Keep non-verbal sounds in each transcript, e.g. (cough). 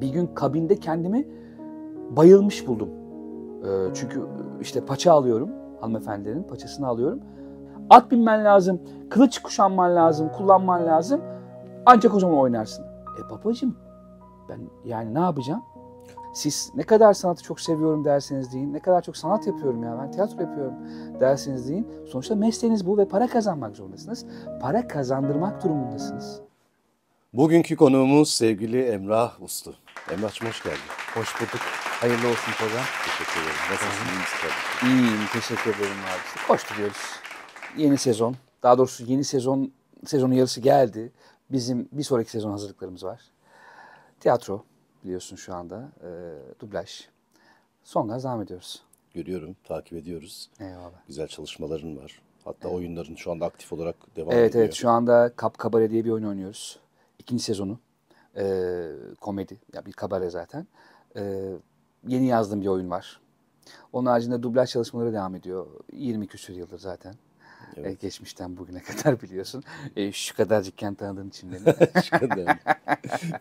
Bir gün kabinde kendimi bayılmış buldum. Ee, çünkü işte paça alıyorum. Hanımefendilerin paçasını alıyorum. At binmen lazım, kılıç kuşanman lazım, kullanman lazım. Ancak o zaman oynarsın. E babacığım ben yani ne yapacağım? Siz ne kadar sanatı çok seviyorum derseniz deyin, ne kadar çok sanat yapıyorum ya ben tiyatro yapıyorum derseniz deyin. Sonuçta mesleğiniz bu ve para kazanmak zorundasınız. Para kazandırmak durumundasınız. Bugünkü konuğumuz sevgili Emrah Uslu. Emrah'cığım hoş geldin. Hoş bulduk. Hayırlı olsun program. Teşekkür ederim. Nasılsın? İyi misin kardeşim? İyiyim, teşekkür ederim abi. İşte koşturuyoruz. Yeni sezon, daha doğrusu yeni sezon, sezonun yarısı geldi. Bizim bir sonraki sezon hazırlıklarımız var. Tiyatro biliyorsun şu anda, e, dublaj. Son gaz devam ediyoruz. Görüyorum, takip ediyoruz. Eyvallah. Güzel çalışmaların var. Hatta oyunların şu anda aktif olarak devam Evet ediyor. evet şu anda Kap Kabare diye bir oyun oynuyoruz. İkinci sezonu. Ee, komedi. Ya bir kabare zaten. Ee, yeni yazdığım bir oyun var. Onun haricinde dublaj çalışmaları devam ediyor. 20 küsur yıldır zaten. Evet. Ee, geçmişten bugüne (laughs) kadar biliyorsun. Ee, şu kadarcıkken tanıdığın için beni. (laughs) Şu anda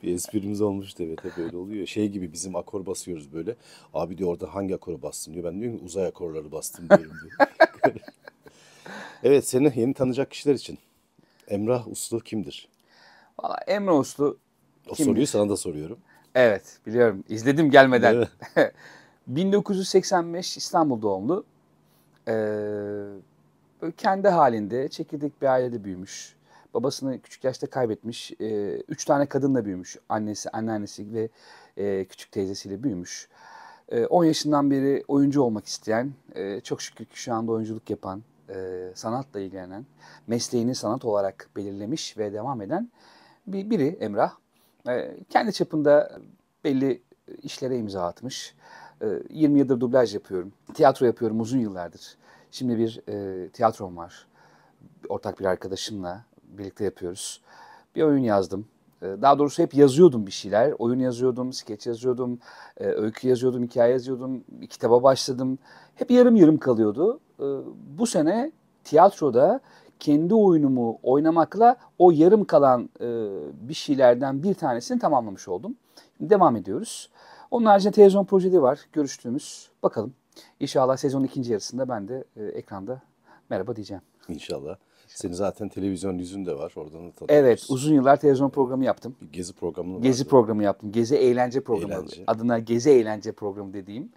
bir esprimiz olmuştu evet hep öyle oluyor. Şey gibi bizim akor basıyoruz böyle. Abi diyor orada hangi akoru bastın diyor. Ben diyorum ki uzay akorları bastım diyorum diyor. (laughs) evet seni yeni tanıyacak kişiler için. Emrah Uslu kimdir? Valla Emre Uslu O Kimdir? soruyu sana da soruyorum. Evet biliyorum. İzledim gelmeden. Değil 1985 (laughs) İstanbul doğumlu. Ee, kendi halinde çekirdek bir ailede büyümüş. Babasını küçük yaşta kaybetmiş. Ee, üç tane kadınla büyümüş. Annesi, anneannesi ve e, küçük teyzesiyle büyümüş. Ee, 10 yaşından beri oyuncu olmak isteyen, e, çok şükür ki şu anda oyunculuk yapan, e, sanatla ilgilenen, mesleğini sanat olarak belirlemiş ve devam eden biri Emrah. E, kendi çapında belli işlere imza atmış. E, 20 yıldır dublaj yapıyorum. Tiyatro yapıyorum uzun yıllardır. Şimdi bir e, tiyatrom var. Ortak bir arkadaşımla birlikte yapıyoruz. Bir oyun yazdım. E, Daha doğrusu hep yazıyordum bir şeyler. Oyun yazıyordum, skeç yazıyordum, e, öykü yazıyordum, hikaye yazıyordum, bir kitaba başladım. Hep yarım yarım kalıyordu. Bu sene tiyatroda kendi oyunumu oynamakla o yarım kalan e, bir şeylerden bir tanesini tamamlamış oldum. Şimdi devam ediyoruz. Onun haricinde televizyon projeleri var görüştüğümüz. Bakalım. İnşallah sezonun ikinci yarısında ben de e, ekranda merhaba diyeceğim. İnşallah. Senin zaten televizyon yüzün de var. Oradan da tanıyoruz. Evet uzun yıllar televizyon programı yaptım. Gezi programı Gezi vardı. programı yaptım. Gezi eğlence programı. Eğlence. Adına Gezi eğlence programı dediğim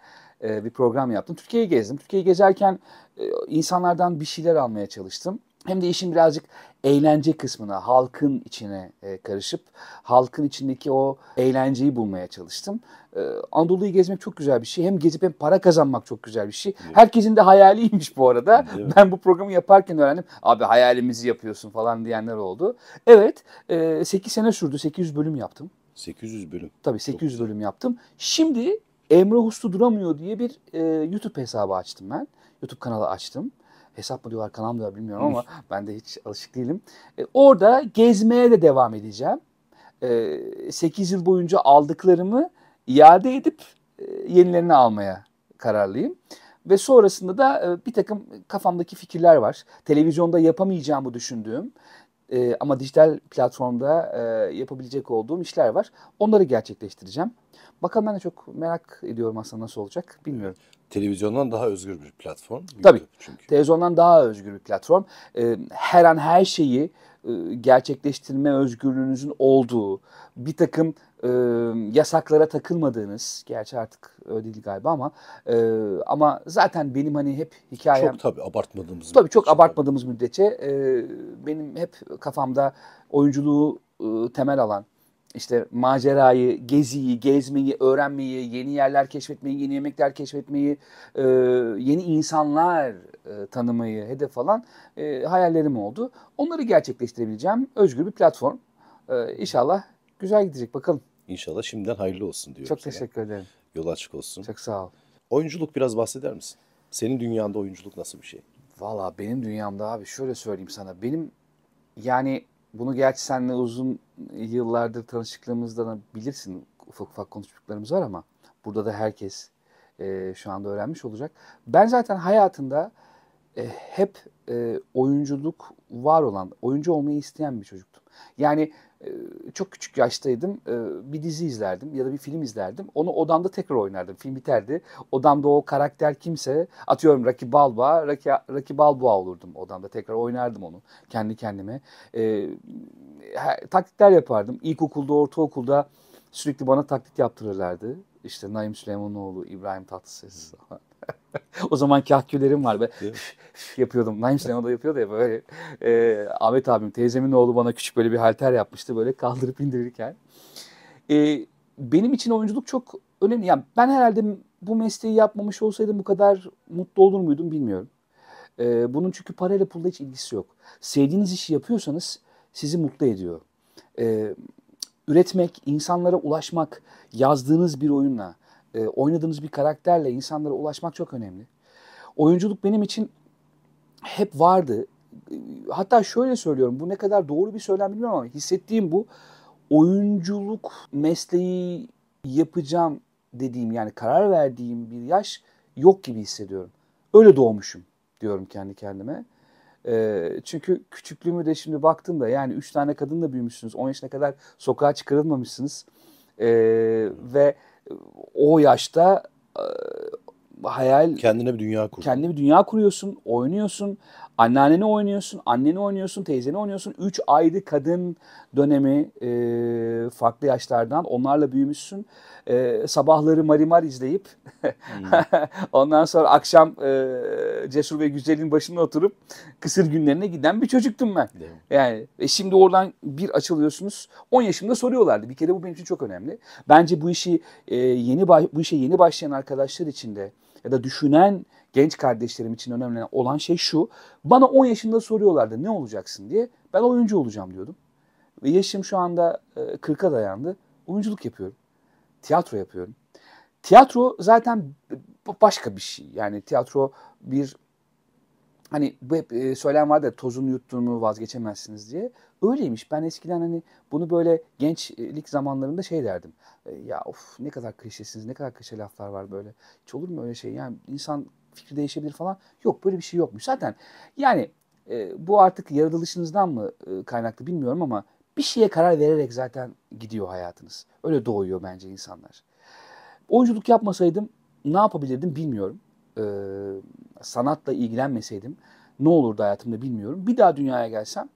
e, bir program yaptım. Türkiye'yi gezdim. Türkiye'yi gezerken e, insanlardan bir şeyler almaya çalıştım. Hem de işin birazcık eğlence kısmına, halkın içine e, karışıp halkın içindeki o eğlenceyi bulmaya çalıştım. E, Anadolu'yu gezmek çok güzel bir şey. Hem gezip hem para kazanmak çok güzel bir şey. Herkesin de hayaliymiş bu arada. Mi? (laughs) Ben bu programı yaparken öğrendim. Abi hayalimizi yapıyorsun falan diyenler oldu. Evet, e, 8 sene sürdü. 800 bölüm yaptım. 800 bölüm. Tabii 800 bölüm yaptım. Şimdi Emre Uslu Duramıyor diye bir e, YouTube hesabı açtım ben. YouTube kanalı açtım. Hesap mı diyorlar, kanal mı diyorlar bilmiyorum ama ben de hiç alışık değilim. E, orada gezmeye de devam edeceğim. E, 8 yıl boyunca aldıklarımı iade edip e, yenilerini almaya kararlıyım. Ve sonrasında da e, bir takım kafamdaki fikirler var. Televizyonda yapamayacağımı düşündüğüm e, ama dijital platformda e, yapabilecek olduğum işler var. Onları gerçekleştireceğim. Bakalım ben de çok merak ediyorum aslında nasıl olacak bilmiyorum. Televizyondan daha özgür bir platform. Tabii. YouTube Çünkü. Televizyondan daha özgür bir platform. E, her an her şeyi gerçekleştirme özgürlüğünüzün olduğu, bir takım e, yasaklara takılmadığınız, gerçi artık öyle değil galiba ama e, ama zaten benim hani hep hikayem Çok tabii abartmadığımız. Tabii çok abartmadığımız müddetçe e, benim hep kafamda oyunculuğu e, temel alan işte macerayı, geziyi, gezmeyi, öğrenmeyi, yeni yerler keşfetmeyi, yeni yemekler keşfetmeyi, e, yeni insanlar e, tanımayı hedef alan e, hayallerim oldu. Onları gerçekleştirebileceğim özgür bir platform. E, inşallah güzel gidecek bakalım. İnşallah şimdiden hayırlı olsun diyorum Çok sana. teşekkür ederim. Yol açık olsun. Çok sağ ol. Oyunculuk biraz bahseder misin? Senin dünyanda oyunculuk nasıl bir şey? Valla benim dünyamda abi şöyle söyleyeyim sana. Benim yani bunu gerçi seninle uzun yıllardır tanışıklığımızda da bilirsin. Ufak ufak konuştuklarımız var ama burada da herkes e, şu anda öğrenmiş olacak. Ben zaten hayatında e, hep e, oyunculuk var olan, oyuncu olmayı isteyen bir çocuktum. Yani e, çok küçük yaştaydım. E, bir dizi izlerdim ya da bir film izlerdim. Onu odamda tekrar oynardım. Film biterdi. Odamda o karakter kimse atıyorum Rocky Balboa, Rocky, Rocky Balboa olurdum odamda. Tekrar oynardım onu kendi kendime. E, taklitler yapardım. İlkokulda, ortaokulda sürekli bana taklit yaptırırlardı. İşte Naim Süleymanoğlu, İbrahim Tatlıses (laughs) o zaman kahkülerim var. Be. yapıyordum. Naim Sinema'da yapıyordu ya böyle. E, Ahmet abim, teyzemin oğlu bana küçük böyle bir halter yapmıştı böyle kaldırıp indirirken. E, benim için oyunculuk çok önemli. Yani ben herhalde bu mesleği yapmamış olsaydım bu kadar mutlu olur muydum bilmiyorum. E, bunun çünkü parayla pulla hiç ilgisi yok. Sevdiğiniz işi yapıyorsanız sizi mutlu ediyor. E, üretmek, insanlara ulaşmak, yazdığınız bir oyunla, e, oynadığınız bir karakterle insanlara ulaşmak çok önemli. Oyunculuk benim için hep vardı. E, hatta şöyle söylüyorum, bu ne kadar doğru bir söylem bilmiyorum ama hissettiğim bu. Oyunculuk mesleği yapacağım dediğim yani karar verdiğim bir yaş yok gibi hissediyorum. Öyle doğmuşum diyorum kendi kendime. E, çünkü küçüklüğümü de şimdi baktığımda yani üç tane kadınla büyümüşsünüz. 10 yaşına kadar sokağa çıkarılmamışsınız. E, ve o yaşta e, hayal kendine bir dünya kur. Kendine bir dünya kuruyorsun, oynuyorsun. Anneanneni oynuyorsun, anneni oynuyorsun, teyzeni oynuyorsun. Üç ayrı kadın dönemi e, farklı yaşlardan onlarla büyümüşsün. E, sabahları Marimar izleyip hmm. (laughs) ondan sonra akşam e, Cesur ve Güzel'in başında oturup kısır günlerine giden bir çocuktum ben. Değil yani e, şimdi oradan bir açılıyorsunuz. 10 yaşımda soruyorlardı. Bir kere bu benim için çok önemli. Bence bu işi e, yeni bu işe yeni başlayan arkadaşlar için de ya da düşünen genç kardeşlerim için önemli olan şey şu. Bana 10 yaşında soruyorlardı ne olacaksın diye. Ben oyuncu olacağım diyordum. Ve yaşım şu anda 40'a e, dayandı. Oyunculuk yapıyorum. Tiyatro yapıyorum. Tiyatro zaten başka bir şey. Yani tiyatro bir hani bu hep e, söylen vardı ya tozunu yuttuğunu vazgeçemezsiniz diye. Öyleymiş. Ben eskiden hani bunu böyle gençlik zamanlarında şey derdim. E, ya of ne kadar klişesiniz, ne kadar klişe laflar var böyle. Hiç olur mu öyle şey? Yani insan fikri değişebilir falan. Yok böyle bir şey yokmuş. Zaten yani e, bu artık yaratılışınızdan mı e, kaynaklı bilmiyorum ama bir şeye karar vererek zaten gidiyor hayatınız. Öyle doğuyor bence insanlar. Oyunculuk yapmasaydım ne yapabilirdim bilmiyorum. Ee, sanatla ilgilenmeseydim ne olurdu hayatımda bilmiyorum. Bir daha dünyaya gelsem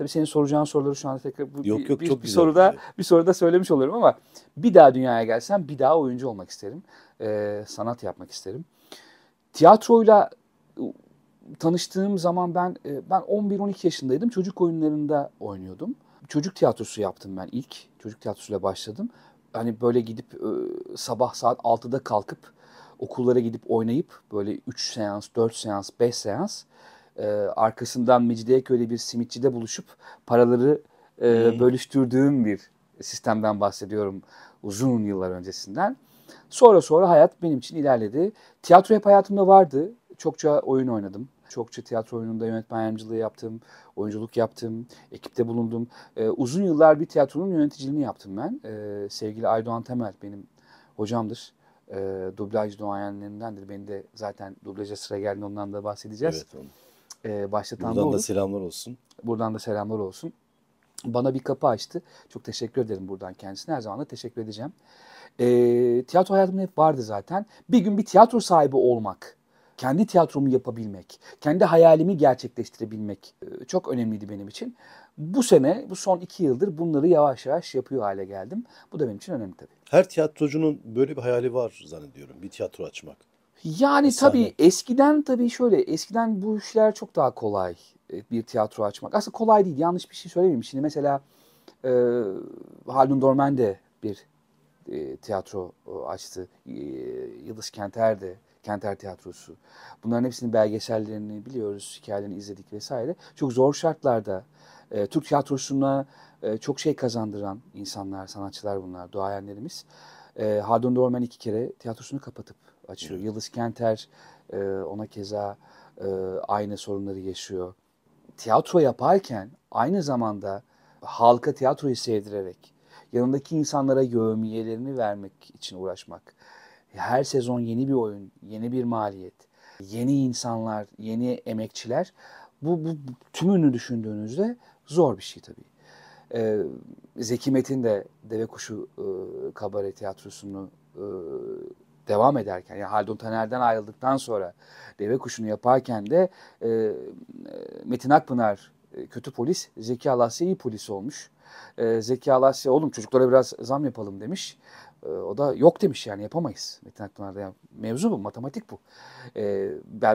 Tabii senin soracağın soruları şu anda tekrar bu, yok, yok, bir, çok bir soruda şey. bir soruda söylemiş olurum ama bir daha dünyaya gelsem bir daha oyuncu olmak isterim. Ee, sanat yapmak isterim. Tiyatroyla tanıştığım zaman ben e, ben 11-12 yaşındaydım. Çocuk oyunlarında oynuyordum. Çocuk tiyatrosu yaptım ben ilk. Çocuk tiyatrosuyla başladım. Hani böyle gidip sabah saat 6'da kalkıp okullara gidip oynayıp böyle 3 seans, 4 seans, 5 seans e, arkasından Mecidiyeköy'de bir simitçide buluşup paraları e, hmm. bölüştürdüğüm bir sistemden bahsediyorum uzun yıllar öncesinden. Sonra sonra hayat benim için ilerledi. Tiyatro hep hayatımda vardı. Çokça oyun oynadım. Çokça tiyatro oyununda yönetmen yardımcılığı yaptım, oyunculuk yaptım, ekipte bulundum. Ee, uzun yıllar bir tiyatronun yöneticiliğini yaptım ben. Ee, sevgili Aydoğan Temel benim hocamdır. Ee, dublaj doğayanlarındandır. Beni de zaten dublaja sıra geldi ondan da bahsedeceğiz. Evet, ee, başlatan Buradan da, da selamlar olsun. Buradan da selamlar olsun. Bana bir kapı açtı. Çok teşekkür ederim buradan kendisine. Her zaman da teşekkür edeceğim. E, tiyatro hayatımda hep vardı zaten. Bir gün bir tiyatro sahibi olmak, kendi tiyatromu yapabilmek, kendi hayalimi gerçekleştirebilmek e, çok önemliydi benim için. Bu sene, bu son iki yıldır bunları yavaş yavaş yapıyor hale geldim. Bu da benim için önemli tabii. Her tiyatrocunun böyle bir hayali var zannediyorum. Bir tiyatro açmak. Yani tabii eskiden tabii şöyle, eskiden bu işler çok daha kolay bir tiyatro açmak. Aslında kolay değil, yanlış bir şey söylemeyeyim. Şimdi mesela e, Haldun Dorman de bir e, tiyatro e, açtı. E, Yıldız Kenter de Kenter Tiyatrosu. Bunların hepsinin belgesellerini biliyoruz, hikayelerini izledik vesaire. Çok zor şartlarda e, Türk tiyatrosuna e, çok şey kazandıran insanlar, sanatçılar bunlar, duayenlerimiz. E, Haldun Dorman iki kere tiyatrosunu kapatıp açıyor. Evet. Yıldız Kenter e, ona keza e, aynı sorunları yaşıyor. Tiyatro yaparken aynı zamanda halka tiyatroyu sevdirerek yanındaki insanlara yövmiyelerini vermek için uğraşmak. Her sezon yeni bir oyun, yeni bir maliyet, yeni insanlar, yeni emekçiler. Bu, bu, tümünü düşündüğünüzde zor bir şey tabii. E, Zeki Metin de Deve Kuşu e, Kabare Tiyatrosu'nu e, devam ederken yani Haldun Taner'den ayrıldıktan sonra Deve Kuşu'nu yaparken de e, Metin Akpınar e, kötü polis, Zeki Alasya iyi polis olmuş. E, Zeki Alasya oğlum çocuklara biraz zam yapalım demiş. E, o da yok demiş yani yapamayız Metin Akpınar'da. Yani mevzu bu, matematik bu. E,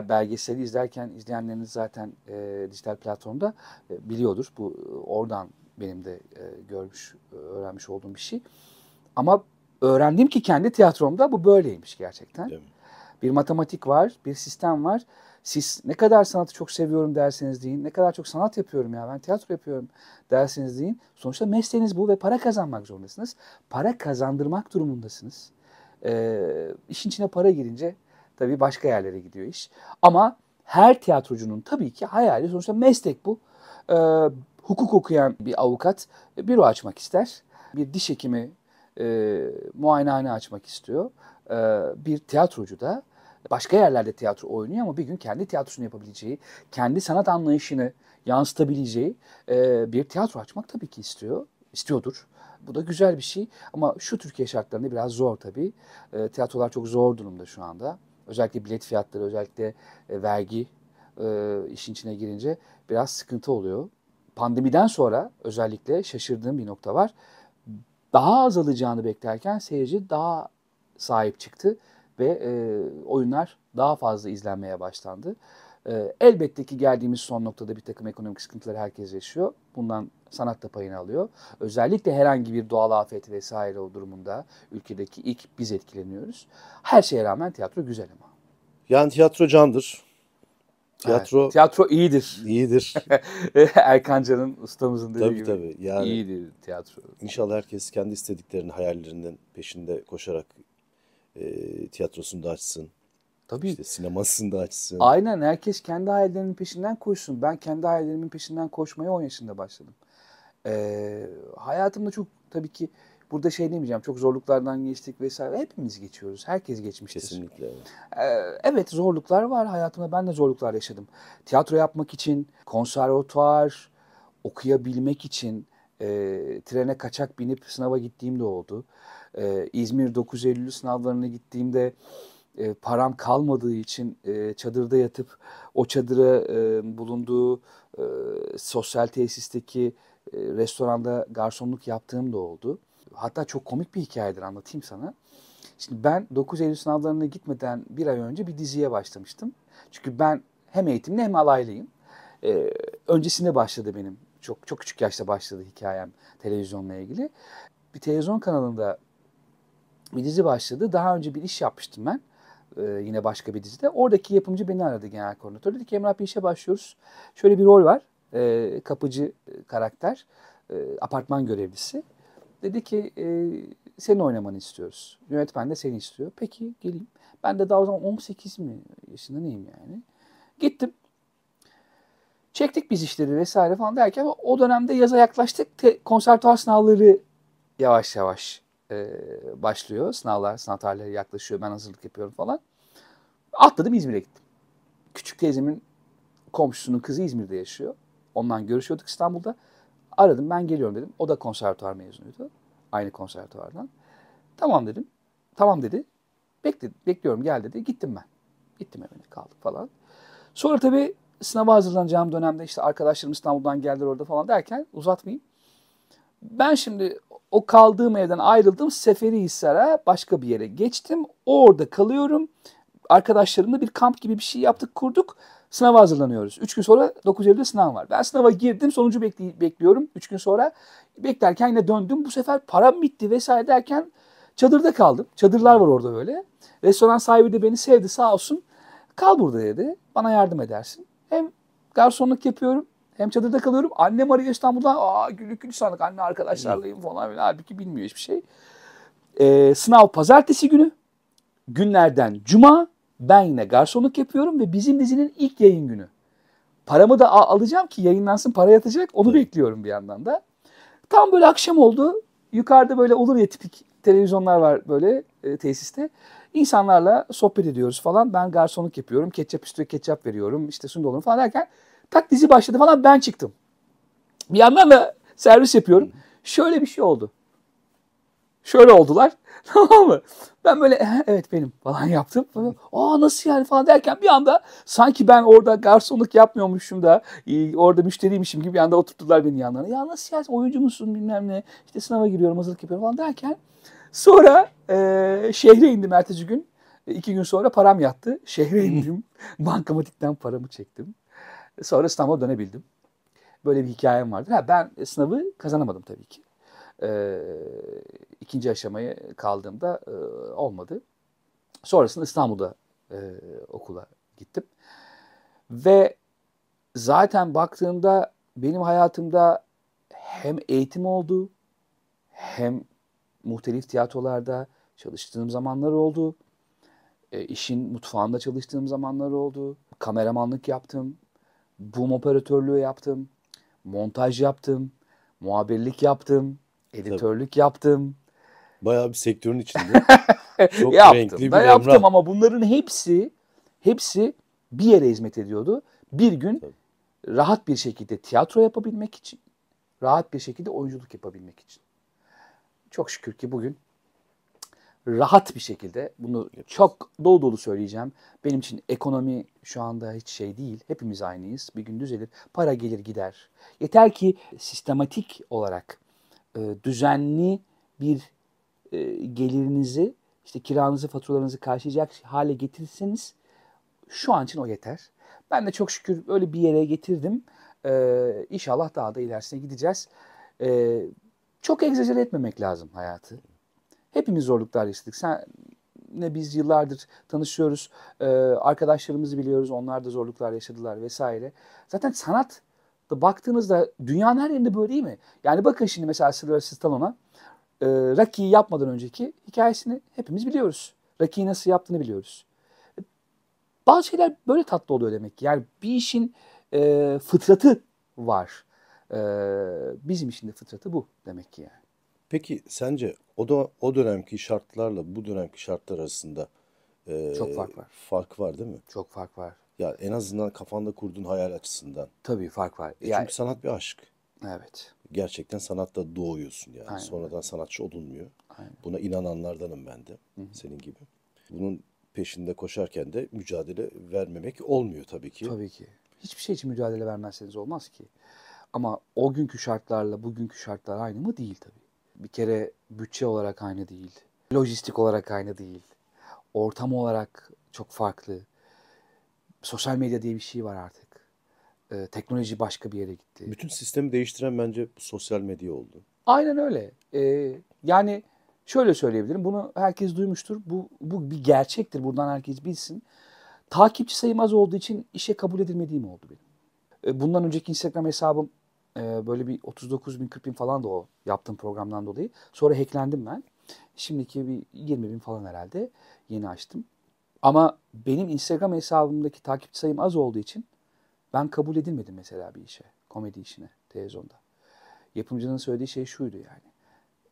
belgeseli izlerken izleyenleriniz zaten e, dijital platformda e, biliyordur. Bu oradan benim de e, görmüş, öğrenmiş olduğum bir şey. Ama öğrendim ki kendi tiyatromda bu böyleymiş gerçekten. Bir matematik var, bir sistem var. Siz ne kadar sanatı çok seviyorum derseniz deyin, ne kadar çok sanat yapıyorum ya ben tiyatro yapıyorum derseniz deyin. Sonuçta mesleğiniz bu ve para kazanmak zorundasınız. Para kazandırmak durumundasınız. Ee, işin içine para girince tabii başka yerlere gidiyor iş. Ama her tiyatrocunun tabii ki hayali sonuçta meslek bu. Ee, hukuk okuyan bir avukat büro açmak ister. Bir diş hekimi e, muayenehane açmak istiyor. E, bir tiyatrocu da başka yerlerde tiyatro oynuyor ama bir gün kendi tiyatrosunu yapabileceği, kendi sanat anlayışını yansıtabileceği e, bir tiyatro açmak tabii ki istiyor, istiyordur. Bu da güzel bir şey ama şu Türkiye şartlarında biraz zor tabii. E, tiyatrolar çok zor durumda şu anda. Özellikle bilet fiyatları, özellikle e, vergi e, işin içine girince biraz sıkıntı oluyor. Pandemiden sonra özellikle şaşırdığım bir nokta var. Daha azalacağını beklerken seyirci daha sahip çıktı ve e, oyunlar daha fazla izlenmeye başlandı. E, elbette ki geldiğimiz son noktada bir takım ekonomik sıkıntıları herkes yaşıyor. Bundan sanat da payını alıyor. Özellikle herhangi bir doğal afet vesaire o durumunda ülkedeki ilk biz etkileniyoruz. Her şeye rağmen tiyatro güzel ama. Yani tiyatro candır. Tiyatro evet, tiyatro iyidir. İyidir. (laughs) Erkan Can'ın ustamızın dediği tabii, gibi. Tabii Yani iyidir tiyatro. İnşallah herkes kendi istediklerini, hayallerinin peşinde koşarak e, tiyatrosunu da açsın. Tabii. İşte sinemasını da açsın. Aynen herkes kendi hayallerinin peşinden koşsun. Ben kendi hayallerimin peşinden koşmaya 10 yaşında başladım. Ee, hayatımda çok tabii ki burada şey demeyeceğim çok zorluklardan geçtik vesaire. Hepimiz geçiyoruz. Herkes geçmiştir. Kesinlikle. Ee, evet zorluklar var hayatımda. Ben de zorluklar yaşadım. Tiyatro yapmak için, konservatuvar okuyabilmek için e, trene kaçak binip sınava gittiğim de oldu. E, İzmir 9 Eylül sınavlarına gittiğimde e, param kalmadığı için e, çadırda yatıp o çadıra e, bulunduğu e, sosyal tesisteki e, restoranda garsonluk yaptığım da oldu. Hatta çok komik bir hikayedir anlatayım sana. Şimdi ben 9 Eylül sınavlarına gitmeden bir ay önce bir diziye başlamıştım. Çünkü ben hem eğitimli hem alaylıyım. Ee, öncesinde başladı benim. Çok çok küçük yaşta başladı hikayem televizyonla ilgili. Bir televizyon kanalında bir dizi başladı. Daha önce bir iş yapmıştım ben. Ee, yine başka bir dizide. Oradaki yapımcı beni aradı genel koordinatör. Dedi ki Emrah bir işe başlıyoruz. Şöyle bir rol var. Ee, kapıcı karakter. E, apartman görevlisi. Dedi ki e, senin oynamanı istiyoruz. Yönetmen de seni istiyor. Peki geleyim. Ben de daha o zaman 18 mi yaşında neyim yani. Gittim. Çektik biz işleri vesaire falan derken o dönemde yaza yaklaştık. Te, konservatuar sınavları yavaş yavaş e, başlıyor. Sınavlar, sınav tarihleri yaklaşıyor. Ben hazırlık yapıyorum falan. Atladım İzmir'e gittim. Küçük teyzemin komşusunun kızı İzmir'de yaşıyor. Ondan görüşüyorduk İstanbul'da. Aradım ben geliyorum dedim. O da konservatuvar mezunuydu. Aynı konservatuvardan. Tamam dedim. Tamam dedi. Bekle, bekliyorum gel dedi. Gittim ben. Gittim evine kaldık falan. Sonra tabii sınava hazırlanacağım dönemde işte arkadaşlarım İstanbul'dan geldiler orada falan derken uzatmayayım. Ben şimdi o kaldığım evden ayrıldım. Seferihisar'a başka bir yere geçtim. Orada kalıyorum. Arkadaşlarımla bir kamp gibi bir şey yaptık, kurduk. Sınava hazırlanıyoruz. Üç gün sonra 9 Eylül'de sınav var. Ben sınava girdim. Sonucu bekli bekliyorum. Üç gün sonra beklerken yine döndüm. Bu sefer param bitti vesaire derken çadırda kaldım. Çadırlar var orada böyle. Restoran sahibi de beni sevdi sağ olsun. Kal burada dedi. Bana yardım edersin. Hem garsonluk yapıyorum hem çadırda kalıyorum. Annem arıyor İstanbul'dan. Aa gülük gülük sandık anne arkadaşlarlayım falan. Böyle. Halbuki bilmiyor hiçbir şey. Ee, sınav pazartesi günü. Günlerden cuma. Ben yine garsonluk yapıyorum ve bizim dizinin ilk yayın günü. Paramı da alacağım ki yayınlansın para yatacak. Onu evet. bekliyorum bir yandan da. Tam böyle akşam oldu. Yukarıda böyle olur ya tipik televizyonlar var böyle e, tesiste. İnsanlarla sohbet ediyoruz falan. Ben garsonluk yapıyorum. Ketçap üstüne ketçap veriyorum. İşte sundolunu falan derken tak dizi başladı falan ben çıktım. Bir yandan da Servis yapıyorum. Şöyle bir şey oldu. Şöyle oldular. (laughs) Tamam mı? Ben böyle "He, evet benim falan yaptım. Aa nasıl yani falan derken bir anda sanki ben orada garsonluk yapmıyormuşum da e, orada müşteriymişim gibi bir anda oturttular beni yanlarına. Ya nasıl yani oyuncu musun bilmem ne işte sınava giriyorum hazırlık yapıyorum falan derken sonra e, şehre indim ertesi gün. E, iki gün sonra param yattı. Şehre indim. (laughs) Bankamatikten paramı çektim. Sonra İstanbul'a dönebildim. Böyle bir hikayem vardı. Ha, ben sınavı kazanamadım tabii ki. Ee, ikinci aşamaya kaldığımda e, olmadı. Sonrasında İstanbul'da e, okula gittim. Ve zaten baktığımda benim hayatımda hem eğitim oldu hem muhtelif tiyatrolarda çalıştığım zamanlar oldu. E, işin mutfağında çalıştığım zamanlar oldu. Kameramanlık yaptım. Boom operatörlüğü yaptım. Montaj yaptım. Muhabirlik yaptım. Editörlük yaptım. Bayağı bir sektörün içinde. (laughs) Çok yaptım renkli bir yaptım emrah. ama bunların hepsi hepsi bir yere hizmet ediyordu. Bir gün Tabii. rahat bir şekilde tiyatro yapabilmek için, rahat bir şekilde oyunculuk yapabilmek için. Çok şükür ki bugün rahat bir şekilde bunu çok dolu dolu söyleyeceğim. Benim için ekonomi şu anda hiç şey değil. Hepimiz aynıyız. Bir gün düzelir. Para gelir gider. Yeter ki sistematik olarak e, düzenli bir e, gelirinizi, işte kiranızı, faturalarınızı karşılayacak hale getirirseniz şu an için o yeter. Ben de çok şükür öyle bir yere getirdim. Ee, inşallah daha da ilerisine gideceğiz. Ee, çok egzajere etmemek lazım hayatı. Hepimiz zorluklar yaşadık. Sen ne biz yıllardır tanışıyoruz. Ee, arkadaşlarımızı biliyoruz. Onlar da zorluklar yaşadılar vesaire. Zaten sanat da baktığınızda dünyanın her yerinde böyle değil mi? Yani bakın şimdi mesela Sylvester Stallone'a e, Rocky'yi yapmadan önceki hikayesini hepimiz biliyoruz. Rocky'yi nasıl yaptığını biliyoruz. Bazı şeyler böyle tatlı oluyor demek ki. Yani bir işin e, fıtratı var. E, bizim işin de fıtratı bu demek ki yani. Peki sence o da o dönemki şartlarla bu dönemki şartlar arasında e, Çok fark var. fark var değil mi? Çok fark var. Ya en azından kafanda kurduğun hayal açısından. Tabii fark var. E Yani, çünkü sanat bir aşk. evet. Gerçekten sanatta doğuyorsun yani. Aynen. Sonradan sanatçı olunmuyor. Aynen. Buna inananlardanım ben de senin gibi. Bunun peşinde koşarken de mücadele vermemek olmuyor tabii ki. Tabii ki. Hiçbir şey için mücadele vermezseniz olmaz ki. Ama o günkü şartlarla bugünkü şartlar aynı mı? Değil tabii. Bir kere bütçe olarak aynı değil. Lojistik olarak aynı değil. Ortam olarak çok farklı. Sosyal medya diye bir şey var artık. Ee, teknoloji başka bir yere gitti. Bütün sistemi değiştiren bence sosyal medya oldu. Aynen öyle. Ee, yani şöyle söyleyebilirim. Bunu herkes duymuştur. Bu, bu bir gerçektir. Buradan herkes bilsin. Takipçi sayım az olduğu için işe kabul edilmediğim oldu benim. Ee, bundan önceki Instagram hesabım e, böyle bir 39 bin 40 bin falan da o yaptığım programdan dolayı. Sonra hacklendim ben. Şimdiki bir 20 bin falan herhalde yeni açtım. Ama benim Instagram hesabımdaki takipçi sayım az olduğu için ben kabul edilmedim mesela bir işe. Komedi işine televizyonda. Yapımcının söylediği şey şuydu yani.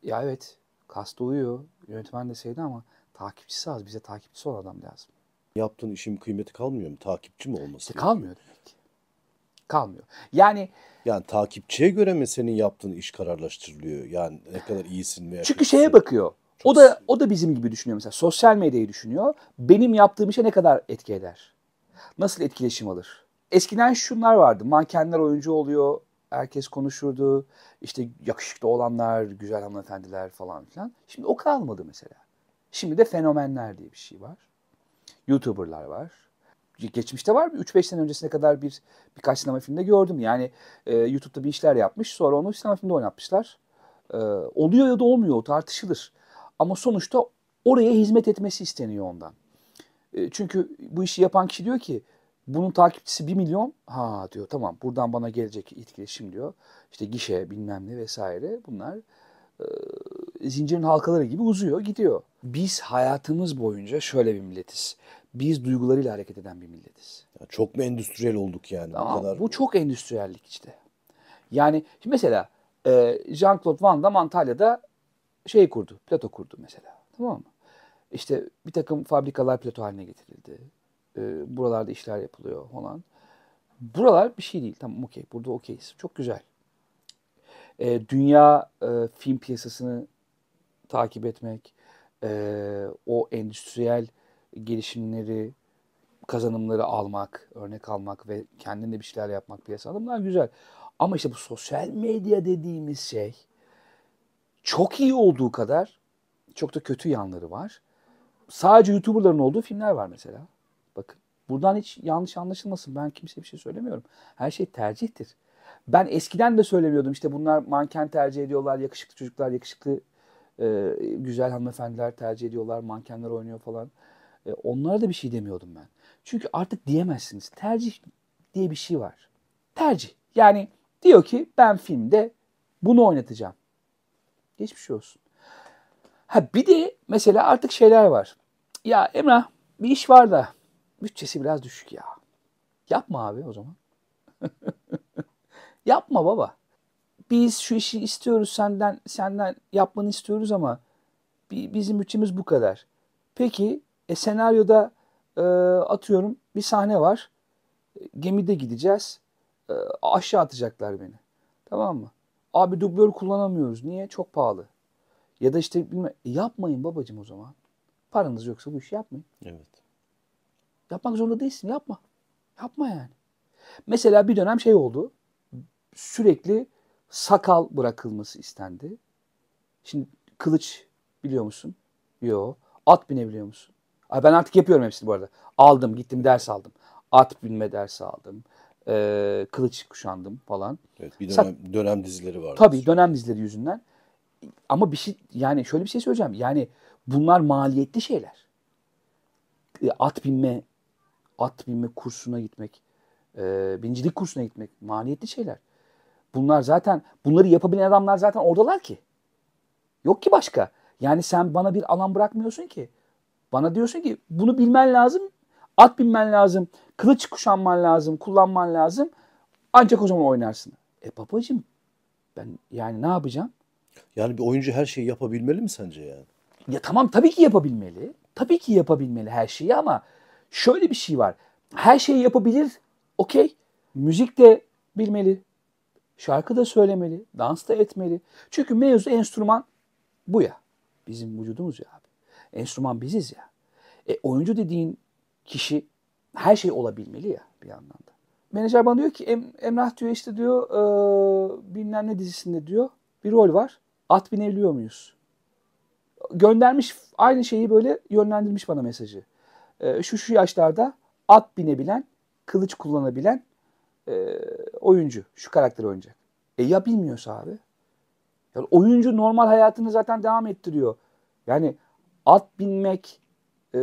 Ya evet kasta uyuyor. Yönetmen de sevdi ama takipçisi az. Bize takipçisi olan adam lazım. Yaptığın işin kıymeti kalmıyor mu? Takipçi mi olması İşte kalmıyor demek ki. Kalmıyor. Yani Yani takipçiye göre mi senin yaptığın iş kararlaştırılıyor? Yani ne kadar iyisin veya çünkü şeye bakıyor. O da o da bizim gibi düşünüyor mesela. Sosyal medyayı düşünüyor. Benim yaptığım işe ne kadar etki eder? Nasıl etkileşim alır? Eskiden şunlar vardı. Mankenler oyuncu oluyor. Herkes konuşurdu. İşte yakışıklı olanlar, güzel hanımefendiler falan filan. Şimdi o kalmadı mesela. Şimdi de fenomenler diye bir şey var. YouTuber'lar var. Geçmişte var mı? 3-5 sene öncesine kadar bir birkaç sinema filmde gördüm. Yani e, YouTube'da bir işler yapmış. Sonra onu sinema filmde oynatmışlar. E, oluyor ya da olmuyor o tartışılır. Ama sonuçta oraya hizmet etmesi isteniyor ondan. E, çünkü bu işi yapan kişi diyor ki bunun takipçisi 1 milyon. Ha diyor tamam buradan bana gelecek etkileşim diyor. İşte gişe bilmem ne vesaire bunlar e, zincirin halkaları gibi uzuyor gidiyor. Biz hayatımız boyunca şöyle bir milletiz. Biz duygularıyla hareket eden bir milletiz. Ya çok mu endüstriyel olduk yani? Bu Tamam, kadar Bu çok endüstriyellik işte. Yani mesela e, Jean-Claude Van Damme Antalya'da şey kurdu, plato kurdu mesela. Tamam mı? İşte bir takım fabrikalar plato haline getirildi. E, buralarda işler yapılıyor falan. Buralar bir şey değil. Tamam okey. Burada okeyiz. Çok güzel. e, dünya e, film piyasasını takip etmek, e, o endüstriyel gelişimleri, kazanımları almak, örnek almak ve kendinde bir şeyler yapmak piyasada bunlar güzel. Ama işte bu sosyal medya dediğimiz şey çok iyi olduğu kadar çok da kötü yanları var. Sadece YouTuber'ların olduğu filmler var mesela. Bakın buradan hiç yanlış anlaşılmasın. Ben kimseye bir şey söylemiyorum. Her şey tercihtir. Ben eskiden de söylemiyordum işte bunlar manken tercih ediyorlar, yakışıklı çocuklar, yakışıklı e, güzel hanımefendiler tercih ediyorlar, mankenler oynuyor falan. E, onlara da bir şey demiyordum ben. Çünkü artık diyemezsiniz. Tercih diye bir şey var. Tercih. Yani diyor ki ben filmde bunu oynatacağım. Geçmiş olsun. Ha bir de mesela artık şeyler var. Ya Emrah bir iş var da bütçesi biraz düşük ya. Yapma abi o zaman. (laughs) Yapma baba. Biz şu işi istiyoruz senden senden yapmanı istiyoruz ama bizim bütçemiz bu kadar. Peki e, senaryoda e, atıyorum bir sahne var. Gemide gideceğiz. E, aşağı atacaklar beni. Tamam mı? Abi dublör kullanamıyoruz. Niye? Çok pahalı. Ya da işte bilmem, e, yapmayın babacım o zaman. Paranız yoksa bu işi yapmayın. Evet. Yapmak zorunda değilsin. Yapma. Yapma yani. Mesela bir dönem şey oldu. Sürekli sakal bırakılması istendi. Şimdi kılıç biliyor musun? Yok. At binebiliyor musun? Ay ben artık yapıyorum hepsini bu arada. Aldım, gittim ders aldım. At binme dersi aldım. Ee, kılıç kuşandım falan. Evet, bir dönem, Sak- dönem dizileri var. Tabii dönem dizileri yüzünden. Ama bir şey yani şöyle bir şey söyleyeceğim. Yani bunlar maliyetli şeyler. At binme, at binme kursuna gitmek, e, bincilik kursuna gitmek maliyetli şeyler. Bunlar zaten bunları yapabilen adamlar zaten oradalar ki. Yok ki başka. Yani sen bana bir alan bırakmıyorsun ki. Bana diyorsun ki bunu bilmen lazım. At binmen lazım. Kılıç kuşanman lazım. Kullanman lazım. Ancak o zaman oynarsın. E babacığım ben yani ne yapacağım? Yani bir oyuncu her şeyi yapabilmeli mi sence yani? Ya tamam tabii ki yapabilmeli. Tabii ki yapabilmeli her şeyi ama şöyle bir şey var. Her şeyi yapabilir. Okey. Müzik de bilmeli. Şarkı da söylemeli. Dans da etmeli. Çünkü mevzu enstrüman bu ya. Bizim vücudumuz ya abi. Enstrüman biziz ya. E, oyuncu dediğin kişi her şey olabilmeli ya bir yandan da. Menajer bana diyor ki em, Emrah diyor işte diyor e, bilmem ne dizisinde diyor bir rol var. At binebiliyor muyuz? Göndermiş aynı şeyi böyle yönlendirmiş bana mesajı. E, şu şu yaşlarda at binebilen, kılıç kullanabilen e, oyuncu. Şu karakter oynayacak. E ya bilmiyorsa abi? Yani oyuncu normal hayatını zaten devam ettiriyor. Yani at binmek e,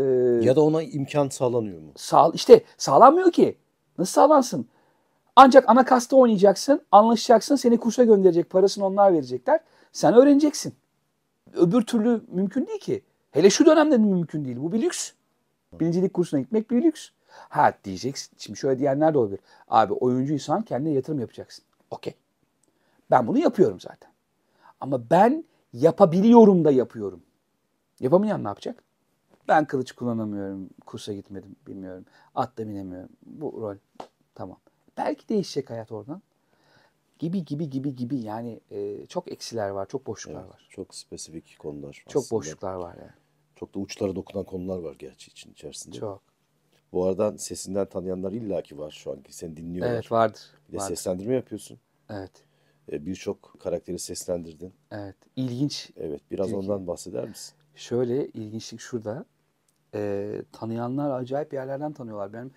ya da ona imkan sağlanıyor mu? Sağ, işte sağlanmıyor ki. Nasıl sağlansın? Ancak ana kasta oynayacaksın, anlaşacaksın, seni kursa gönderecek, parasını onlar verecekler. Sen öğreneceksin. Öbür türlü mümkün değil ki. Hele şu dönemde mümkün değil. Bu bir lüks. Birincilik kursuna gitmek bir lüks. Ha diyeceksin. Şimdi şöyle diyenler de olabilir. Abi oyuncuysan kendine yatırım yapacaksın. Okey. Ben bunu yapıyorum zaten. Ama ben yapabiliyorum da yapıyorum. Yapamayan ne yapacak? Ben kılıç kullanamıyorum. Kursa gitmedim. Bilmiyorum. At da binemiyorum. Bu rol. Tamam. Belki değişecek hayat oradan. Gibi gibi gibi gibi yani e, çok eksiler var. Çok boşluklar evet, var. Çok spesifik konular. Çok aslında. boşluklar var yani. Çok da uçlara dokunan konular var gerçi için içerisinde. Çok. Bu arada sesinden tanıyanlar illaki var şu anki. Seni dinliyorlar. Evet vardır. Bir de vardır. seslendirme yapıyorsun. Evet. Ee, Birçok karakteri seslendirdin. Evet. İlginç. Evet. Biraz İlginç. ondan bahseder misin? Şöyle ilginçlik şurada. Ee, tanıyanlar acayip yerlerden tanıyorlar. Ben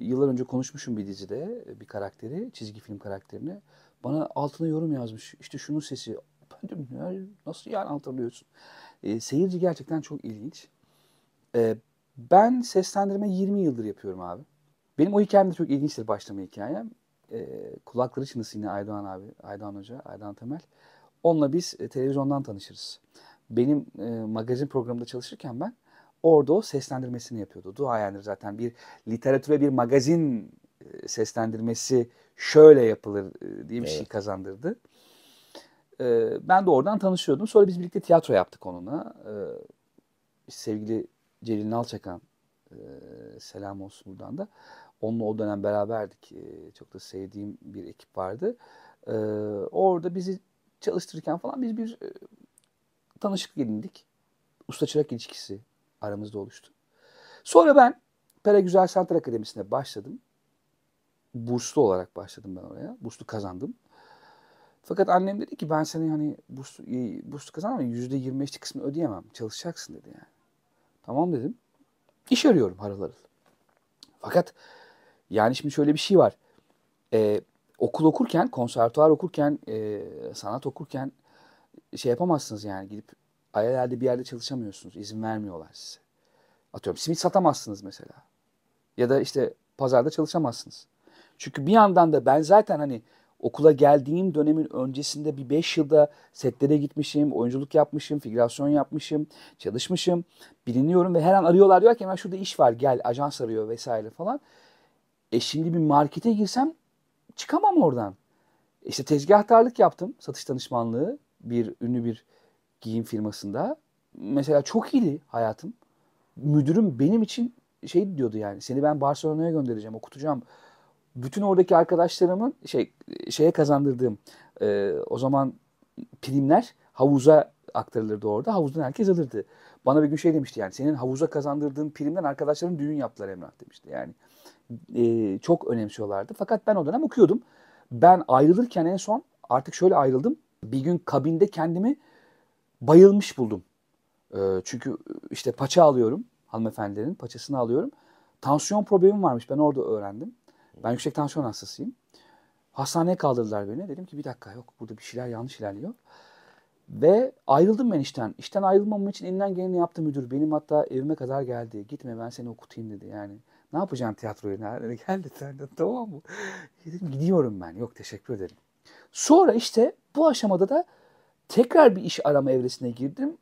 yıllar önce konuşmuşum bir dizide bir karakteri, çizgi film karakterini. Bana altına yorum yazmış. İşte şunun sesi. Ben dedim ya, nasıl yani hatırlıyorsun? Ee, seyirci gerçekten çok ilginç. Ee, ben seslendirme 20 yıldır yapıyorum abi. Benim o hikayem de çok ilginçtir başlama hikayem. Ee, kulakları çınlasın yine Aydoğan abi, Aydoğan Hoca, Aydoğan Temel. Onunla biz e, televizyondan tanışırız. Benim e, magazin programında çalışırken ben orada o seslendirmesini yapıyordu. Duayendir zaten bir literatüre bir magazin e, seslendirmesi şöyle yapılır e, diye bir şey evet. şey kazandırdı. E, ben de oradan tanışıyordum. Sonra biz birlikte tiyatro yaptık onunla. Sevgili Celil Nalçakan selam olsun buradan da. Onunla o dönem beraberdik. Çok da sevdiğim bir ekip vardı. Orada bizi çalıştırırken falan biz bir tanışık edindik. Usta çırak ilişkisi aramızda oluştu. Sonra ben Pere Güzel Sanat Akademisi'ne başladım. Burslu olarak başladım ben oraya. Burslu kazandım. Fakat annem dedi ki ben seni hani burslu, burslu kazanamam yüzde yirmi beşlik kısmını ödeyemem. Çalışacaksın dedi yani. Tamam dedim. İş arıyorum harıl harıl. Fakat yani şimdi şöyle bir şey var. Ee, okul okurken, konservatuvar okurken, e, sanat okurken şey yapamazsınız yani gidip ayelerde bir yerde çalışamıyorsunuz. İzin vermiyorlar size. Atıyorum simit satamazsınız mesela. Ya da işte pazarda çalışamazsınız. Çünkü bir yandan da ben zaten hani okula geldiğim dönemin öncesinde bir 5 yılda setlere gitmişim, oyunculuk yapmışım, figürasyon yapmışım, çalışmışım, biliniyorum ve her an arıyorlar diyor ki hemen şurada iş var gel ajans arıyor vesaire falan. E şimdi bir markete girsem çıkamam oradan. İşte tezgahtarlık yaptım, satış danışmanlığı bir ünlü bir giyim firmasında. Mesela çok iyiydi hayatım. Müdürüm benim için şey diyordu yani seni ben Barcelona'ya göndereceğim, okutacağım bütün oradaki arkadaşlarımın şey şeye kazandırdığım e, o zaman primler havuza aktarılırdı orada. Havuzdan herkes alırdı. Bana bir gün şey demişti yani senin havuza kazandırdığın primden arkadaşların düğün yaptılar Emrah demişti. Yani e, çok önemsiyorlardı. Fakat ben o dönem okuyordum. Ben ayrılırken en son artık şöyle ayrıldım. Bir gün kabinde kendimi bayılmış buldum. E, çünkü işte paça alıyorum. Hanımefendilerin paçasını alıyorum. Tansiyon problemim varmış. Ben orada öğrendim. Ben yüksek tansiyon hastasıyım. Hastaneye kaldırdılar beni. Dedim ki bir dakika yok burada bir şeyler yanlış ilerliyor. Ve ayrıldım ben işten. İşten ayrılmam için elinden geleni yaptı müdür. Benim hatta evime kadar geldi. Gitme ben seni okutayım dedi yani. Ne yapacaksın tiyatroya? Nerede? Gel dedi. Sen de, (laughs) tamam mı? Dedim gidiyorum ben. Yok teşekkür ederim. Sonra işte bu aşamada da tekrar bir iş arama evresine girdim.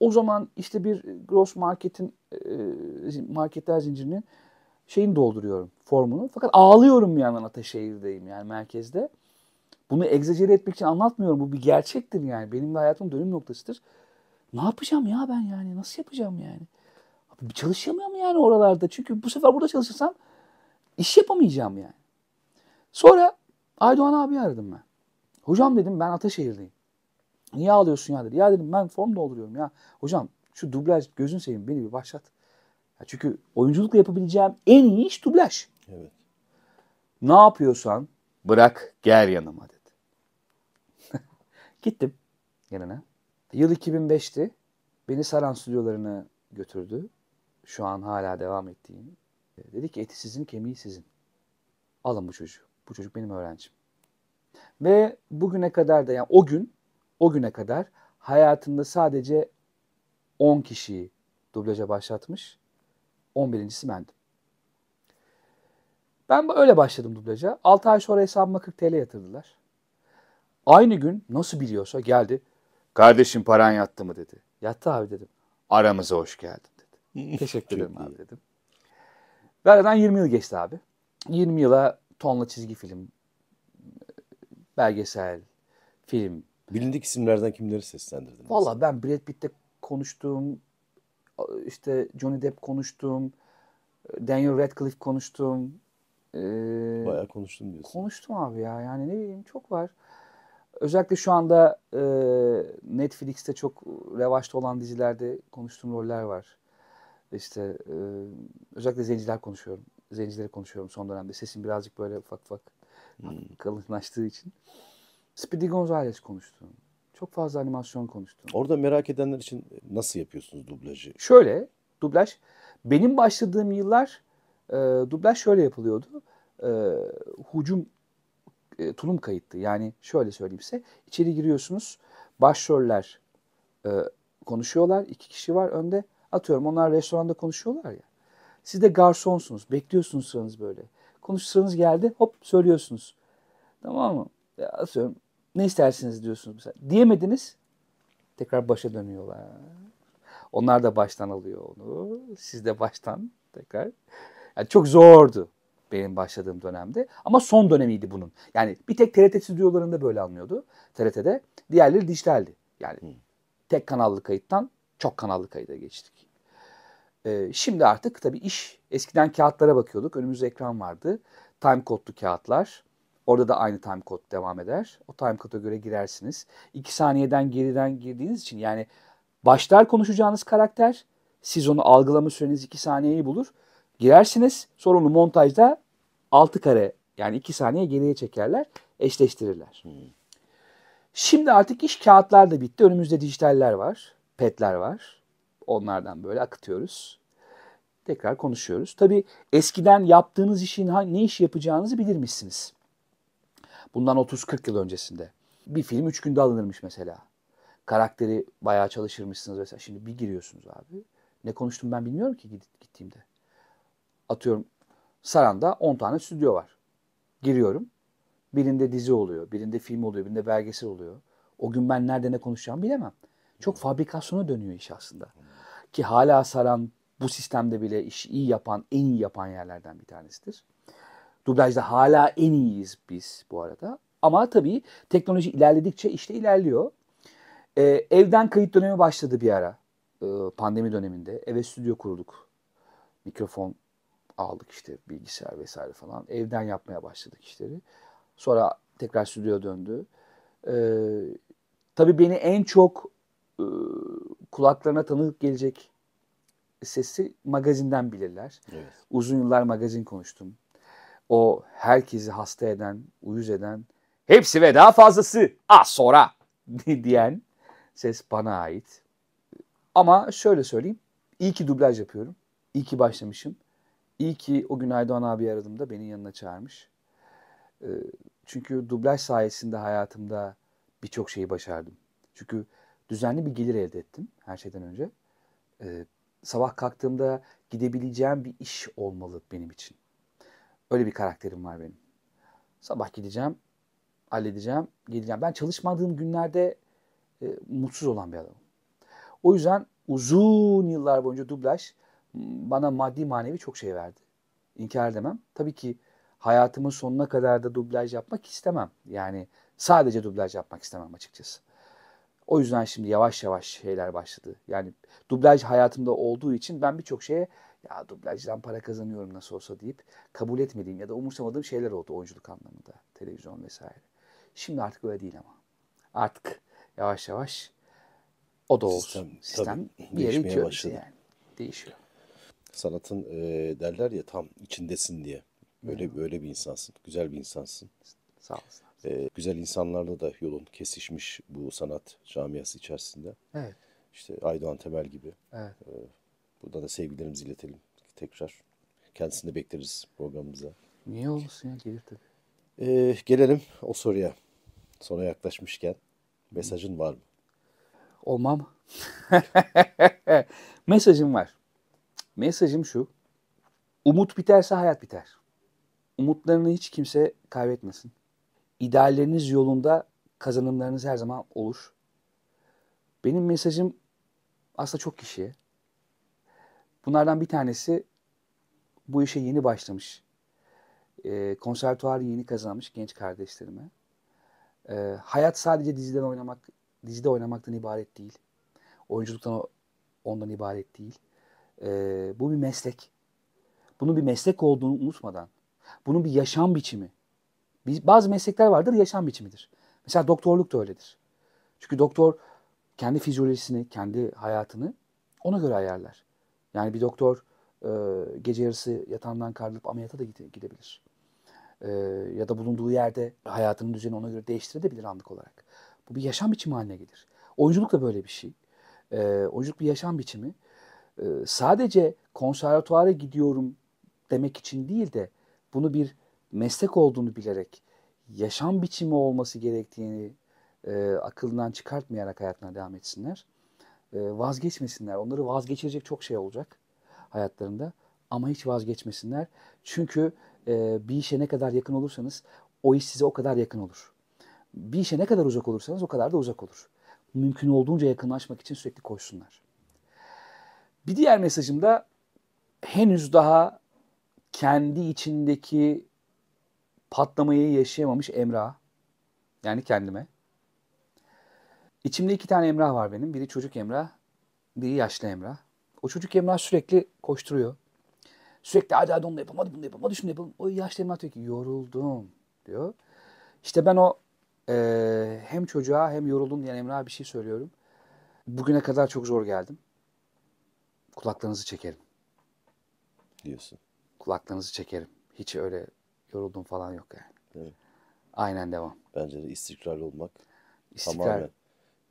O zaman işte bir gross marketin marketler zincirinin şeyini dolduruyorum formunu. Fakat ağlıyorum bir yandan Ataşehir'deyim yani merkezde. Bunu egzajere etmek için anlatmıyorum. Bu bir gerçektir yani. Benim de hayatımın dönüm noktasıdır. Ne yapacağım ya ben yani? Nasıl yapacağım yani? Abi çalışamıyorum yani oralarda. Çünkü bu sefer burada çalışırsam iş yapamayacağım yani. Sonra Aydoğan abi aradım ben. Hocam dedim ben Ataşehir'deyim. Niye ağlıyorsun ya dedi. Ya dedim ben form dolduruyorum ya. Hocam şu dublaj gözün seveyim beni bir başlat. Çünkü oyunculukla yapabileceğim en iyi iş dublaj. Evet. Ne yapıyorsan bırak gel yanıma dedi. (laughs) Gittim yanına. Yıl 2005'ti. Beni Saran stüdyolarına götürdü. Şu an hala devam ettiğim. Dedi ki eti sizin kemiği sizin. Alın bu çocuğu. Bu çocuk benim öğrencim. Ve bugüne kadar da yani o gün o güne kadar hayatında sadece 10 kişiyi dublaja başlatmış 11.si bendim. Ben öyle başladım dublaja. 6 ay sonra hesabıma 40 TL yatırdılar. Aynı gün nasıl biliyorsa geldi. Kardeşim paran yattı mı dedi. Yattı abi dedim. Aramıza hoş geldin dedi. (laughs) Teşekkür ederim abi dedim. Ve aradan 20 yıl geçti abi. 20 yıla tonla çizgi film, belgesel, film. Bilindik isimlerden kimleri seslendirdin? Valla ben Brad Pitt'te konuştuğum, işte Johnny Depp konuştum. Daniel Radcliffe konuştum. Ee, Bayağı konuştum diyorsun. Konuştum abi ya. Yani ne bileyim çok var. Özellikle şu anda e, Netflix'te çok revaçta olan dizilerde konuştuğum roller var. İşte e, özellikle zenciler konuşuyorum. Zencileri konuşuyorum son dönemde. Sesim birazcık böyle ufak ufak hmm. kalınlaştığı için. Speedy Gonzales konuştum. Çok fazla animasyon konuştum. Orada merak edenler için nasıl yapıyorsunuz dublajı? Şöyle, dublaj. Benim başladığım yıllar e, dublaj şöyle yapılıyordu. E, hucum e, tulum kayıttı. Yani şöyle söyleyeyim size. İçeri giriyorsunuz. Başroller e, konuşuyorlar. iki kişi var önde. Atıyorum onlar restoranda konuşuyorlar ya. Siz de garsonsunuz. Bekliyorsunuz sıranız böyle. Konuşsanız geldi. Hop söylüyorsunuz. Tamam mı? Atıyorum ne istersiniz diyorsunuz mesela. Diyemediniz. Tekrar başa dönüyorlar. Onlar da baştan alıyor onu. Siz de baştan tekrar. Yani çok zordu benim başladığım dönemde. Ama son dönemiydi bunun. Yani bir tek TRT stüdyolarında böyle anlıyordu. TRT'de. Diğerleri dijitaldi. Yani hmm. tek kanallı kayıttan çok kanallı kayıda geçtik. Ee, şimdi artık tabii iş eskiden kağıtlara bakıyorduk. Önümüzde ekran vardı. Time kodlu kağıtlar. Orada da aynı time code devam eder. O time code'a göre girersiniz. 2 saniyeden geriden girdiğiniz için yani başlar konuşacağınız karakter siz onu algılama süreniz 2 saniyeyi bulur. Girersiniz sonra onu montajda 6 kare yani 2 saniye geriye çekerler eşleştirirler. Hmm. Şimdi artık iş kağıtlar da bitti. Önümüzde dijitaller var. Petler var. Onlardan böyle akıtıyoruz. Tekrar konuşuyoruz. Tabii eskiden yaptığınız işin ne iş yapacağınızı bilirmişsiniz. Bundan 30-40 yıl öncesinde. Bir film 3 günde alınırmış mesela. Karakteri bayağı çalışırmışsınız mesela. Şimdi bir giriyorsunuz abi. Ne konuştum ben bilmiyorum ki gittiğimde. Atıyorum Saran'da 10 tane stüdyo var. Giriyorum. Birinde dizi oluyor, birinde film oluyor, birinde belgesel oluyor. O gün ben nerede ne konuşacağımı bilemem. Çok fabrikasyona dönüyor iş aslında. Ki hala Saran bu sistemde bile işi iyi yapan, en iyi yapan yerlerden bir tanesidir. Dublajda hala en iyiyiz biz bu arada. Ama tabii teknoloji ilerledikçe işte ilerliyor. Ee, evden kayıt dönemi başladı bir ara. Ee, pandemi döneminde. Eve stüdyo kurduk. Mikrofon aldık işte bilgisayar vesaire falan. Evden yapmaya başladık işleri. Sonra tekrar stüdyo döndü. Ee, tabii beni en çok e, kulaklarına tanıdık gelecek sesi magazinden bilirler. Evet. Uzun yıllar magazin konuştum. O herkesi hasta eden, uyuz eden, hepsi ve daha fazlası az sonra (laughs) diyen ses bana ait. Ama şöyle söyleyeyim. İyi ki dublaj yapıyorum. İyi ki başlamışım. İyi ki o gün Aydoğan abi aradığımda beni yanına çağırmış. Ee, çünkü dublaj sayesinde hayatımda birçok şeyi başardım. Çünkü düzenli bir gelir elde ettim her şeyden önce. Ee, sabah kalktığımda gidebileceğim bir iş olmalı benim için. Öyle bir karakterim var benim. Sabah gideceğim, halledeceğim, geleceğim. Ben çalışmadığım günlerde e, mutsuz olan bir adamım. O yüzden uzun yıllar boyunca dublaj bana maddi manevi çok şey verdi. İnkar edemem. Tabii ki hayatımın sonuna kadar da dublaj yapmak istemem. Yani sadece dublaj yapmak istemem açıkçası. O yüzden şimdi yavaş yavaş şeyler başladı. Yani dublaj hayatımda olduğu için ben birçok şeye ya dublajdan para kazanıyorum nasıl olsa deyip kabul etmediğim ya da umursamadığım şeyler oldu oyunculuk anlamında. Televizyon vesaire. Şimdi artık öyle değil ama. Artık yavaş yavaş o da olsun. Sistem, Sistem bir yere itiyor yani. Değişiyor. Sanatın e, derler ya tam içindesin diye. Böyle böyle bir insansın. Güzel bir insansın. Sağ olasın. Ee, güzel insanlarla da yolun kesişmiş bu sanat camiası içerisinde. Evet. İşte Aydoğan Temel gibi. Evet. Ee, burada da sevgilerimizi iletelim tekrar. Kendisini de bekleriz programımıza. Niye olmasın ya gelir tabii. Ee, gelelim o soruya. Sona yaklaşmışken mesajın var mı? Olmam. (laughs) Mesajım var. Mesajım şu. Umut biterse hayat biter. Umutlarını hiç kimse kaybetmesin. İdealleriniz yolunda kazanımlarınız her zaman olur. Benim mesajım aslında çok kişiye. Bunlardan bir tanesi bu işe yeni başlamış. E, konservatuarı yeni kazanmış genç kardeşlerime. E, hayat sadece diziden oynamak, dizide oynamaktan ibaret değil. Oyunculuktan ondan ibaret değil. E, bu bir meslek. Bunun bir meslek olduğunu unutmadan, bunun bir yaşam biçimi. Bazı meslekler vardır yaşam biçimidir. Mesela doktorluk da öyledir. Çünkü doktor kendi fizyolojisini, kendi hayatını ona göre ayarlar. Yani bir doktor e, gece yarısı yatağından kaldırıp ameliyata da gidebilir. E, ya da bulunduğu yerde hayatının düzeni ona göre değiştirebilir anlık olarak. Bu bir yaşam biçimi haline gelir. Oyunculuk da böyle bir şey. E, oyunculuk bir yaşam biçimi. E, sadece konservatuara gidiyorum demek için değil de bunu bir meslek olduğunu bilerek yaşam biçimi olması gerektiğini e, akılından çıkartmayarak hayatına devam etsinler. E, vazgeçmesinler. Onları vazgeçirecek çok şey olacak hayatlarında. Ama hiç vazgeçmesinler. Çünkü e, bir işe ne kadar yakın olursanız o iş size o kadar yakın olur. Bir işe ne kadar uzak olursanız o kadar da uzak olur. Mümkün olduğunca yakınlaşmak için sürekli koşsunlar. Bir diğer mesajım da henüz daha kendi içindeki patlamayı yaşayamamış Emrah. Yani kendime. İçimde iki tane Emrah var benim. Biri çocuk Emrah, biri yaşlı Emrah. O çocuk Emrah sürekli koşturuyor. Sürekli hadi hadi onu yapalım, hadi bunu yapalım, hadi şunu yapalım. O yaşlı Emrah diyor ki yoruldum diyor. İşte ben o e, hem çocuğa hem yoruldum diyen Emrah'a bir şey söylüyorum. Bugüne kadar çok zor geldim. Kulaklarınızı çekerim. diyorsun. Kulaklarınızı çekerim. Hiç öyle yoruldum falan yok yani. Evet. Aynen devam. Bence de istikrarlı olmak, İstikrar, tamamen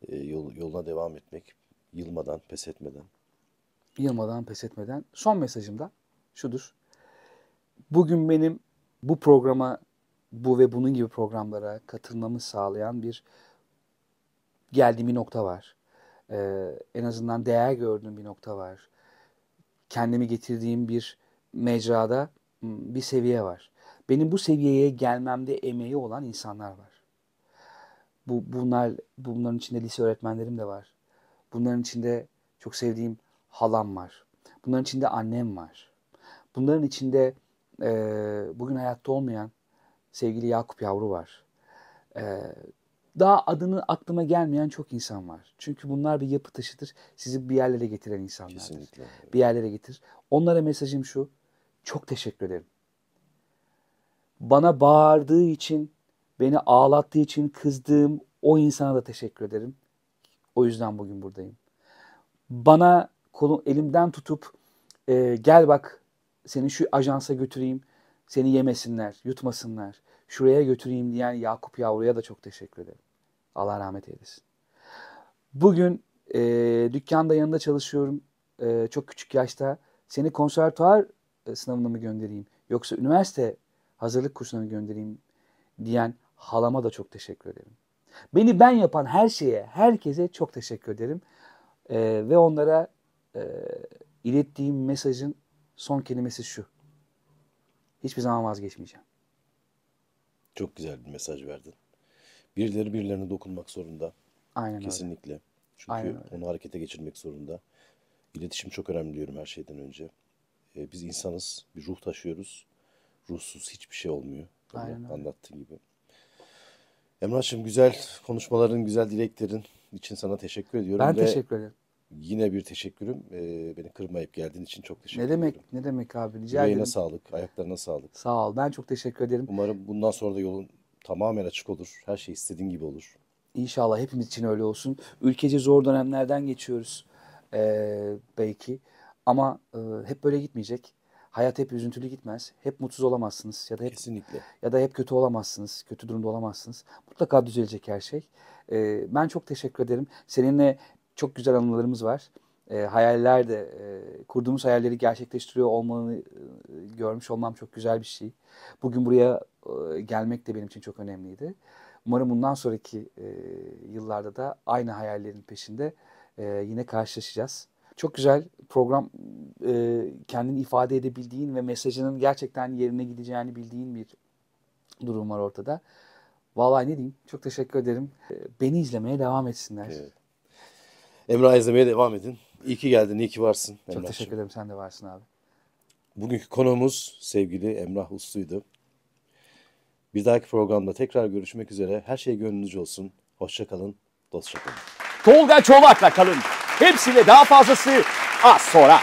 e, yol, yoluna devam etmek, yılmadan, pes etmeden. yılmadan, pes etmeden. Son mesajım da şudur. Bugün benim bu programa, bu ve bunun gibi programlara katılmamı sağlayan bir geldiğim bir nokta var. Ee, en azından değer gördüğüm bir nokta var. Kendimi getirdiğim bir mecrada bir seviye var. Benim bu seviyeye gelmemde emeği olan insanlar var. Bu bunlar bunların içinde lise öğretmenlerim de var. Bunların içinde çok sevdiğim halam var. Bunların içinde annem var. Bunların içinde eee, bugün hayatta olmayan sevgili Yakup Yavru var. Eee, daha adını aklıma gelmeyen çok insan var. Çünkü bunlar bir yapı taşıdır. Sizi bir yerlere getiren insanlardır. Kesinlikle. Bir yerlere getir. Onlara mesajım şu. Çok teşekkür ederim. Bana bağırdığı için, beni ağlattığı için kızdığım o insana da teşekkür ederim. O yüzden bugün buradayım. Bana kolu elimden tutup e, gel bak seni şu ajansa götüreyim. Seni yemesinler, yutmasınlar. Şuraya götüreyim diyen Yakup Yavru'ya da çok teşekkür ederim. Allah rahmet eylesin. Bugün e, dükkanda yanında çalışıyorum. E, çok küçük yaşta. Seni konservatuar e, sınavına mı göndereyim? Yoksa üniversite hazırlık kursuna mı göndereyim? Diyen halama da çok teşekkür ederim. Beni ben yapan her şeye, herkese çok teşekkür ederim. E, ve onlara e, ilettiğim mesajın son kelimesi şu. Hiçbir zaman vazgeçmeyeceğim. Çok güzel bir mesaj verdin. Birileri birilerine dokunmak zorunda. Aynen öyle. Kesinlikle. Çünkü Aynen öyle. onu harekete geçirmek zorunda. İletişim çok önemli diyorum her şeyden önce. Ee, biz insanız, bir ruh taşıyoruz. Ruhsuz hiçbir şey olmuyor. Öyle Aynen öyle. Anlattığın gibi. Emrah'cığım güzel konuşmaların, güzel dileklerin için sana teşekkür ediyorum. Ben Ve teşekkür ederim. yine bir teşekkürüm. Ee, beni kırmayıp geldiğin için çok teşekkür Ne ediyorum. demek, ne demek abi rica Yüreğine ederim. sağlık, ayaklarına sağlık. Sağ ol. Ben çok teşekkür ederim. Umarım bundan sonra da yolun tamamen açık olur. Her şey istediğin gibi olur. İnşallah hepimiz için öyle olsun. Ülkece zor dönemlerden geçiyoruz eee, belki. Ama eee, hep böyle gitmeyecek. Hayat hep üzüntülü gitmez. Hep mutsuz olamazsınız ya da hep Kesinlikle. ya da hep kötü olamazsınız. Kötü durumda olamazsınız. Mutlaka düzelecek her şey. Eee, ben çok teşekkür ederim. Seninle çok güzel anılarımız var. Eee, hayaller de eee, kurduğumuz hayalleri gerçekleştiriyor olmanı eee, görmüş olmam çok güzel bir şey. Bugün buraya eee, gelmek de benim için çok önemliydi. Umarım bundan sonraki eee, yıllarda da aynı hayallerin peşinde eee, yine karşılaşacağız. Çok güzel program eee, kendini ifade edebildiğin ve mesajının gerçekten yerine gideceğini bildiğin bir durum var ortada. Vallahi ne diyeyim? Çok teşekkür ederim. Eee, Beni izlemeye devam etsinler. Evet. Emrah izlemeye devam edin. İyi ki geldin, iyi ki varsın Çok Emrah'cığım. teşekkür ederim. Sen de varsın abi. Bugünkü konuğumuz sevgili Emrah Uslu'ydu. Bir dahaki programda tekrar görüşmek üzere. Her şey gönlünüzce olsun. Hoşça kalın, dostça kalın. Tolga Çolak'la kalın. Hepsi ve daha fazlası az sonra.